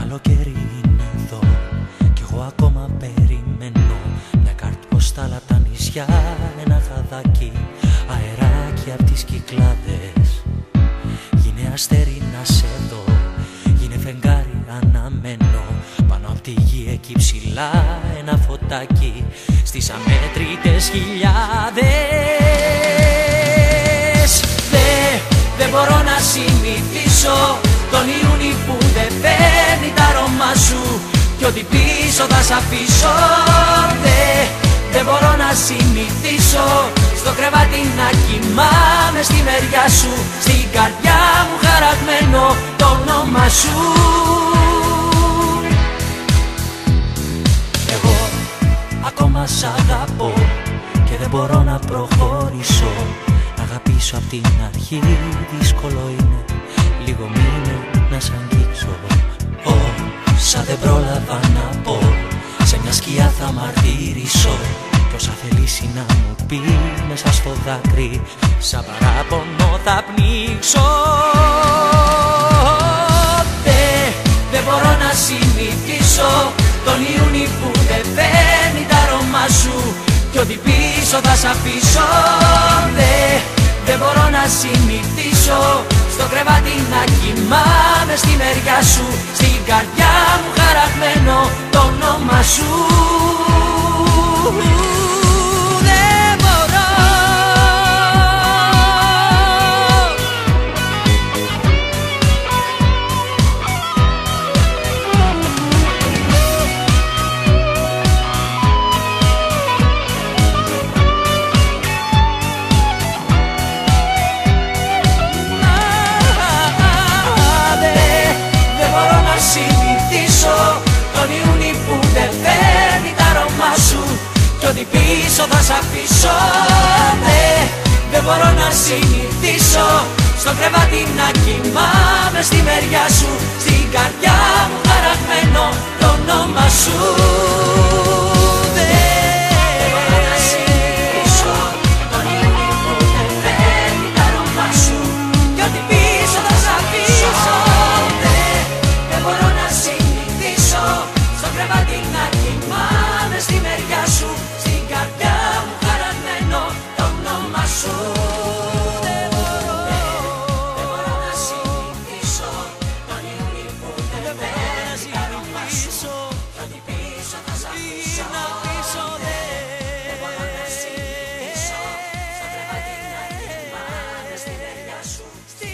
Καλοκαίρι είναι εδώ. Κι εγώ ακόμα περιμένω Μια καρτποστάλ απ' τα νησιά Ένα χαδάκι Αεράκι απ' τις κυκλάδες. Γίνε αστέρι να σε δω Γίνε φεγγάρι αναμένο Πάνω απ' τη γη εκεί ψηλά Ένα φωτάκι Στις αμέτρητες χιλιάδες Κι ό,τι πίσω θα σ' αφήσω. Δε, δεν μπορώ να συνηθίσω. Στο κρεβάτι να κοιμάμαι στη μεριά σου. Στην καρδιά μου χαραγμένο το όνομα σου. Εγώ ακόμα σ' αγαπώ Και δεν μπορώ να προχωρήσω. Να αγαπήσω απ' την αρχή δύσκολο είναι. Λίγο μήνε να σ' αγγίξω Κι όσα θελήσει να μου πει Μέσα στο δάκρυ Σαν παράπονο θα πνίξω. Δε, δεν μπορώ να συνηθίσω Τον Ιούνι που δεν παίρνει τα αρώμα σου Κι ό,τι πίσω θα σ' αφήσω. Δε, δεν μπορώ να συνηθίσω στο κρεβάτι να κοιμάμαι στη μεριά σου Στην καρδιά μου χαραγμένο το όνομα σου ό,τι πίσω θα σ' αφήσω ναι, Δεν μπορώ να συνηθίσω. Στο κρεβάτι να κοιμάμαι στη μεριά σου Στην καρδιά μου χαραγμένο το όνομα σου. Στην καρδιά μου χαραγμένο το